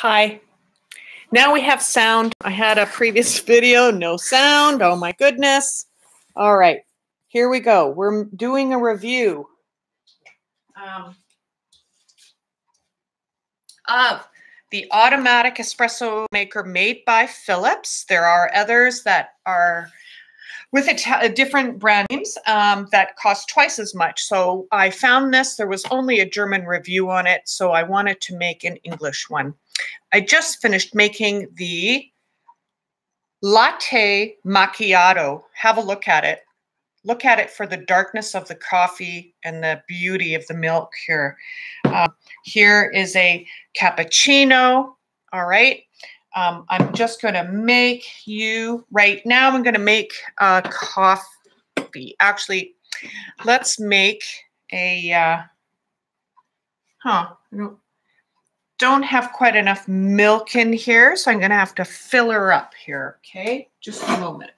Hi. Now we have sound. I had a previous video, no sound. Oh my goodness. All right, here we go. We're doing a review um, of the automatic espresso maker made by Philips. There are others that are with a different brand names um, that cost twice as much. So I found this. There was only a German review on it, so I wanted to make an English one. I just finished making the latte macchiato. Have a look at it. Look at it for the darkness of the coffee and the beauty of the milk here. Uh, here is a cappuccino. All right. Um, I'm just going to make you right now. I'm going to make a coffee. Actually, let's make a. Uh, huh don't have quite enough milk in here, so I'm going to have to fill her up here, okay? Just a moment.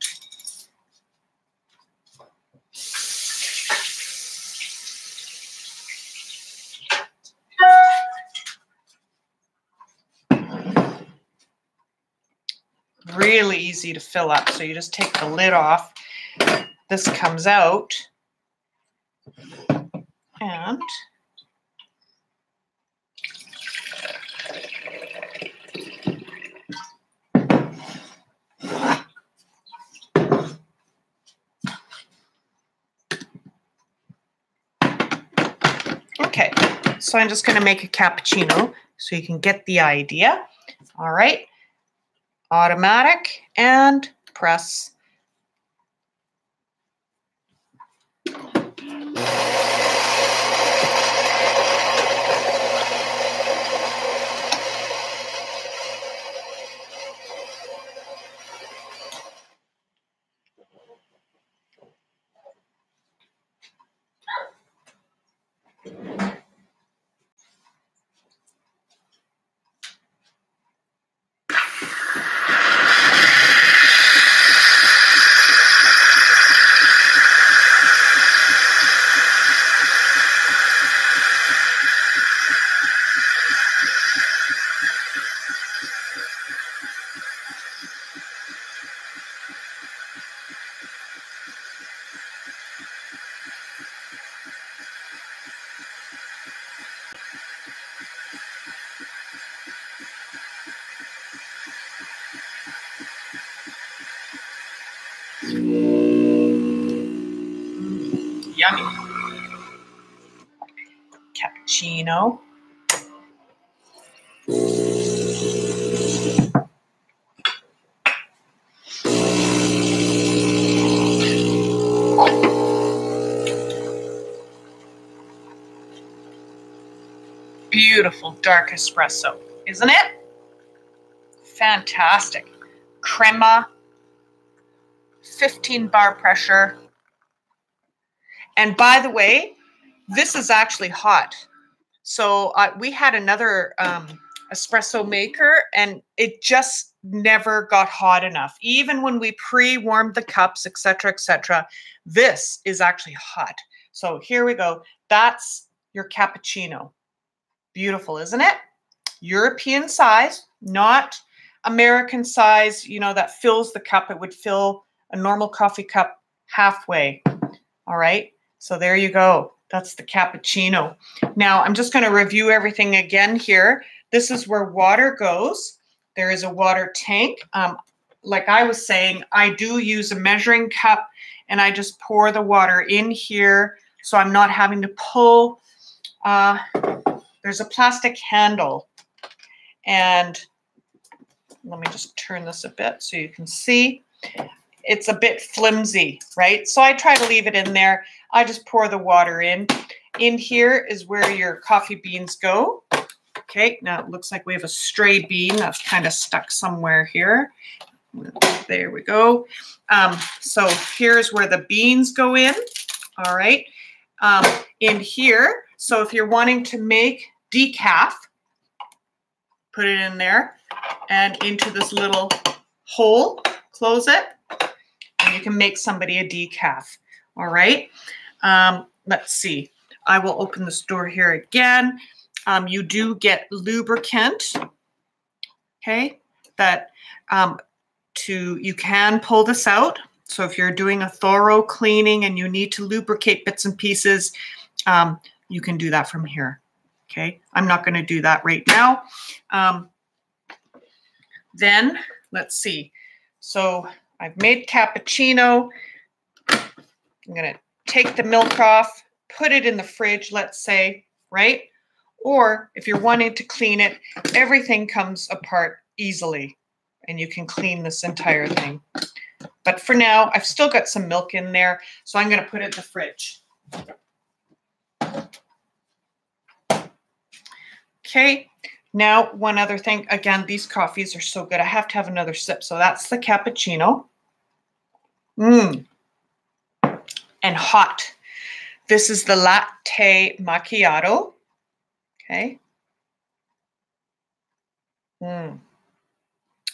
Really easy to fill up, so you just take the lid off. This comes out. And Okay, so I'm just going to make a cappuccino so you can get the idea. All right, automatic and press. Yummy. Cappuccino. Beautiful dark espresso, isn't it? Fantastic. Crema 15 bar pressure. And by the way, this is actually hot. So uh, we had another um, espresso maker and it just never got hot enough. Even when we pre-warmed the cups, etc., etc., this is actually hot. So here we go. That's your cappuccino. Beautiful, isn't it? European size, not American size, you know, that fills the cup. It would fill a normal coffee cup halfway. All right. So there you go. That's the cappuccino. Now I'm just going to review everything again here. This is where water goes. There is a water tank. Um, like I was saying, I do use a measuring cup and I just pour the water in here so I'm not having to pull. Uh, there's a plastic handle and let me just turn this a bit so you can see it's a bit flimsy, right? So I try to leave it in there. I just pour the water in. In here is where your coffee beans go. Okay, now it looks like we have a stray bean that's kind of stuck somewhere here. There we go. Um, so here's where the beans go in. All right. Um, in here, so if you're wanting to make decaf, put it in there and into this little hole, close it, can make somebody a decaf. All right. Um, let's see. I will open this door here again. Um, you do get lubricant okay, that um, to you can pull this out. So if you're doing a thorough cleaning and you need to lubricate bits and pieces, um, you can do that from here. Okay, I'm not going to do that right now. Um, then let's see. So I've made cappuccino. I'm going to take the milk off, put it in the fridge, let's say, right? Or if you're wanting to clean it, everything comes apart easily and you can clean this entire thing. But for now, I've still got some milk in there, so I'm going to put it in the fridge. Okay, now one other thing. Again, these coffees are so good. I have to have another sip. So that's the cappuccino. Mmm. And hot. This is the latte macchiato. Okay. Mmm.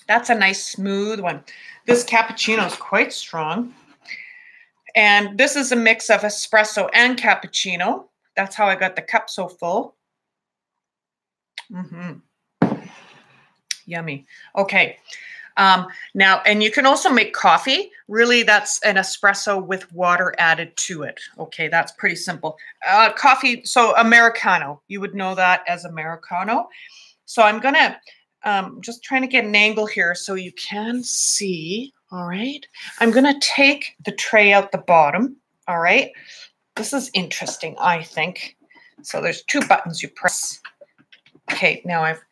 That's a nice smooth one. This cappuccino is quite strong. And this is a mix of espresso and cappuccino. That's how I got the cup so full. Mm-hmm. Yummy. Okay. Um, now, and you can also make coffee. Really, that's an espresso with water added to it. Okay, that's pretty simple. Uh, coffee, so Americano. You would know that as Americano. So I'm going to um, just trying to get an angle here so you can see. All right. I'm going to take the tray out the bottom. All right. This is interesting, I think. So there's two buttons you press. Okay, now I've,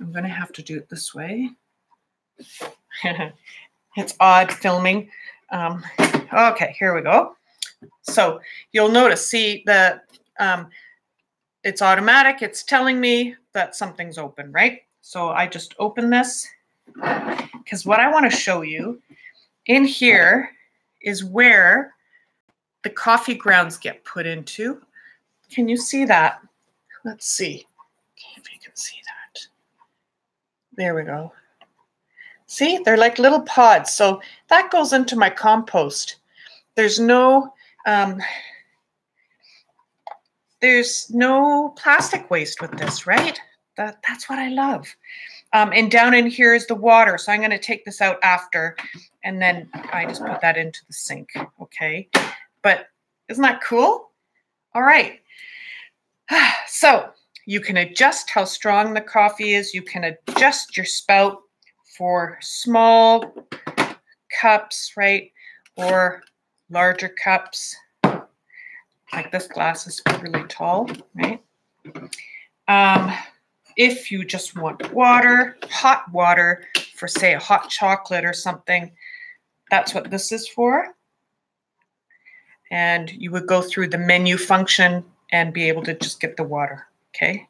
I'm going to have to do it this way. it's odd filming. Um, okay, here we go. So you'll notice, see that um, it's automatic. It's telling me that something's open, right? So I just open this because what I want to show you in here is where the coffee grounds get put into. Can you see that? Let's see if you can see that. There we go. See, they're like little pods. So that goes into my compost. There's no um, there's no plastic waste with this, right? that, that's what I love. Um, and down in here is the water. So I'm going to take this out after, and then I just put that into the sink. Okay. But isn't that cool? All right. So you can adjust how strong the coffee is. You can adjust your spout for small cups, right? Or larger cups. Like this glass is really tall, right? Um, if you just want water, hot water for, say, a hot chocolate or something, that's what this is for. And you would go through the menu function and be able to just get the water, okay?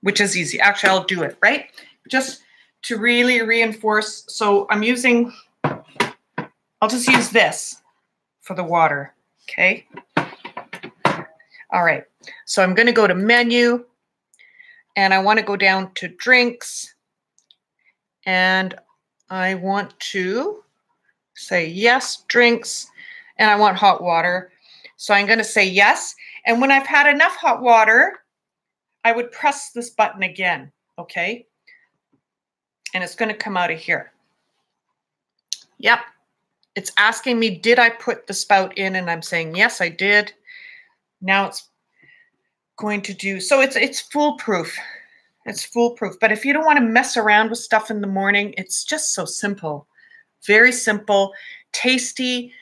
Which is easy. Actually, I'll do it, right? Just to really reinforce. So I'm using, I'll just use this for the water, okay? All right, so I'm going to go to menu, and I want to go down to drinks and I want to say yes, drinks, and I want hot water. So I'm going to say yes. And when I've had enough hot water, I would press this button again, okay? And it's going to come out of here. Yep. It's asking me, did I put the spout in? And I'm saying, yes, I did. Now it's going to do so it's it's foolproof. It's foolproof. But if you don't want to mess around with stuff in the morning it's just so simple. Very simple. Tasty.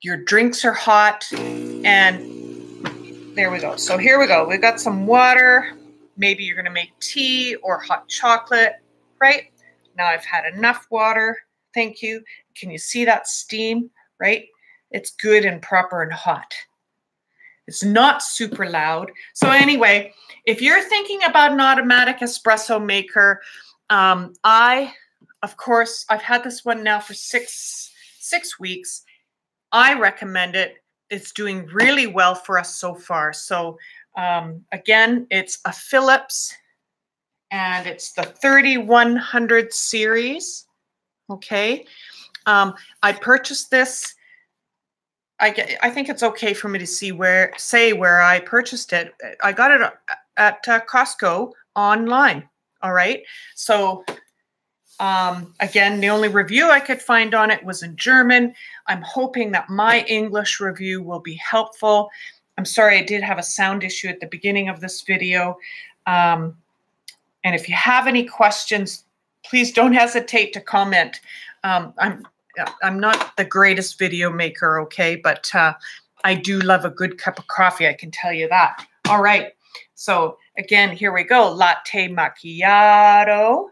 Your drinks are hot. And there we go. So here we go. We've got some water. Maybe you're going to make tea or hot chocolate right now i've had enough water thank you can you see that steam right it's good and proper and hot it's not super loud. So anyway, if you're thinking about an automatic espresso maker, um, I, of course, I've had this one now for six six weeks. I recommend it. It's doing really well for us so far. So um, again, it's a Philips, and it's the 3100 series. Okay, um, I purchased this I get, I think it's okay for me to see where, say where I purchased it. I got it at uh, Costco online. All right. So Um, again, the only review I could find on it was in German. I'm hoping that my English review will be helpful. I'm sorry, I did have a sound issue at the beginning of this video. Um, and if you have any questions, please don't hesitate to comment. Um, I'm I'm not the greatest video maker, okay, but uh, I do love a good cup of coffee. I can tell you that. All right. So again, here we go. Latte macchiato.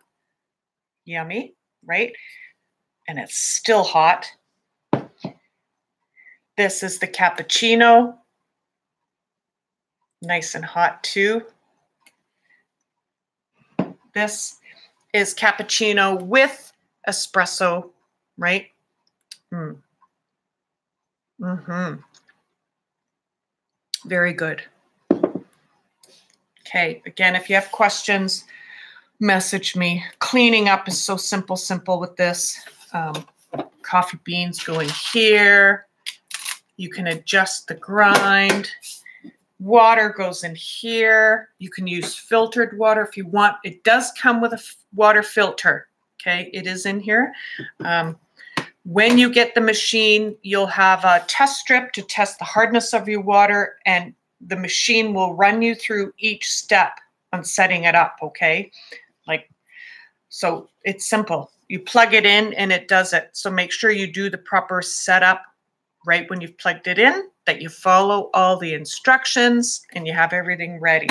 Yummy, right? And it's still hot. This is the cappuccino. Nice and hot too. This is cappuccino with espresso, right? Mm. Mm-hmm. Very good. Okay, again, if you have questions, message me. Cleaning up is so simple, simple with this. Um, coffee beans going here. You can adjust the grind. Water goes in here. You can use filtered water if you want. It does come with a water filter. Okay, it is in here. Um, when you get the machine, you'll have a test strip to test the hardness of your water, and the machine will run you through each step on setting it up. Okay, like so it's simple. You plug it in and it does it. So make sure you do the proper setup right when you've plugged it in, that you follow all the instructions and you have everything ready.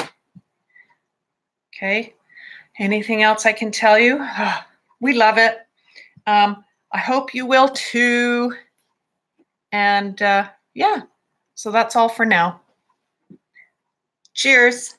Okay. Anything else I can tell you? we love it. Um, I hope you will too. And uh, yeah, so that's all for now. Cheers.